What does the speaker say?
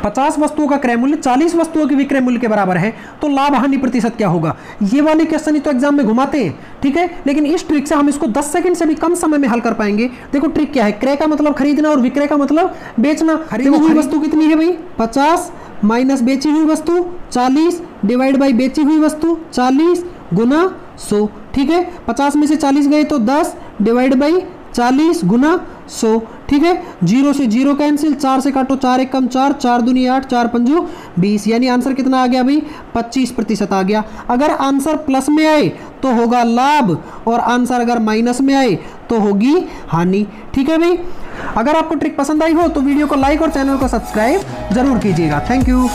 50 वस्तुओं का क्रय मूल्य 40 वस्तुओं के विक्रय मूल्य के बराबर है तो लाभ हानि प्रतिशत क्या होगा? ये वाले क्वेश्चन ही तो एग्ज़ाम में घुमाते हैं ठीक है? लेकिन इस ट्रिक से हम इसको 10 सेकंड से भी कम समय में हल कर पाएँगे। देखो ट्रिक क्या है क्रय का मतलब खरीदना और विक्रय का मतलब बेचना। खरीदी हुई वस्तु कितनी है भाई? पचास माइनस बेची हुई वस्तु चालीस डिवाइड बाई बेची हुई वस्तु चालीस गुना सौ ठीक है? पचास में से चालीस गए तो दस डिवाइड बाई चालीस गुना सौ ठीक है? ज़ीरो से ज़ीरो कैंसिल चार से काटो, चार एक कम चार चार दुनी आठ, चार पंजो, बीस। यानी आंसर कितना आ गया भाई? पच्चीस प्रतिशत आ गया। अगर आंसर प्लस में आए तो होगा लाभ। और आंसर अगर माइनस में आए तो होगी हानि। ठीक है भाई? अगर आपको ट्रिक पसंद आई हो तो वीडियो को लाइक और चैनल को सब्सक्राइब ज़रूर कीजिएगा। Thank you